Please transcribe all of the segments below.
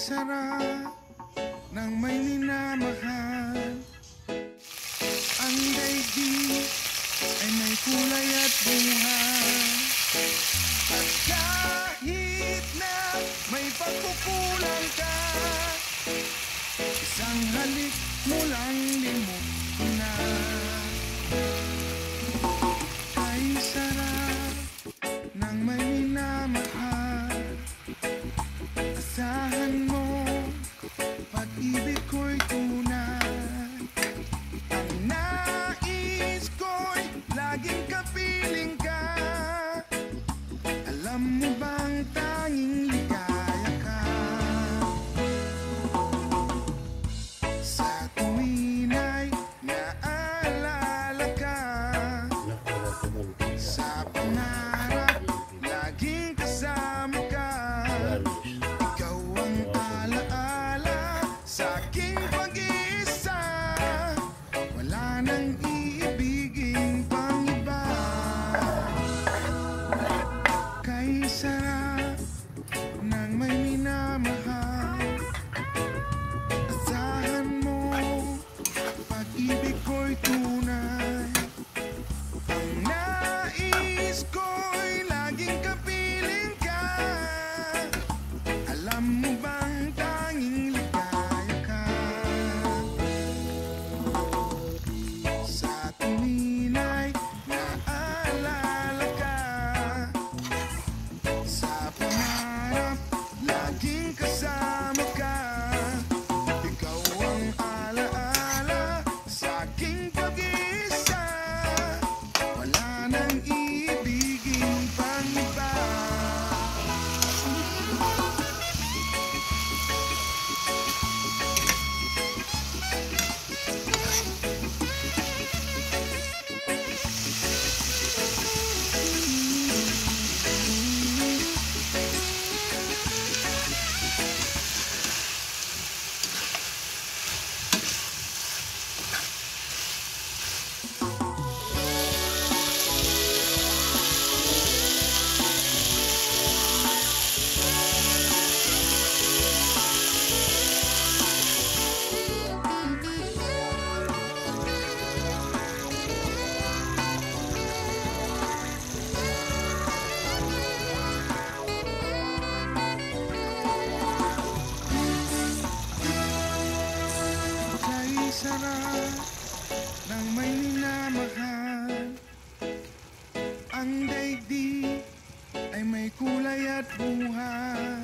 sarap ng may minamahal. Ang daigdig ay may kulay at bunga At kahit na may pagkukulang ka Isang halik mo lang Yes, I ay may kulay at buhay.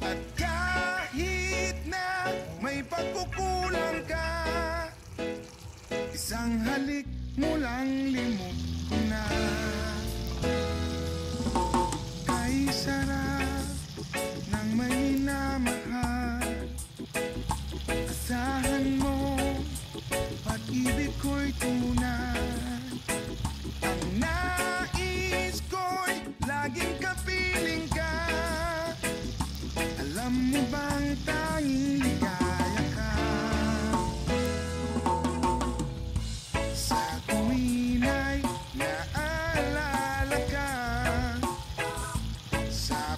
At kahit na may pagkukulang ka Isang halik mo lang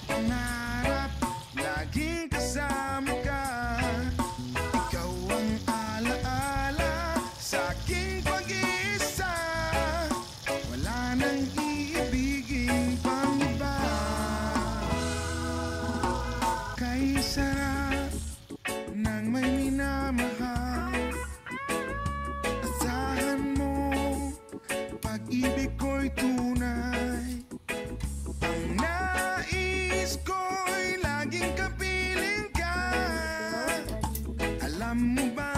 And now. I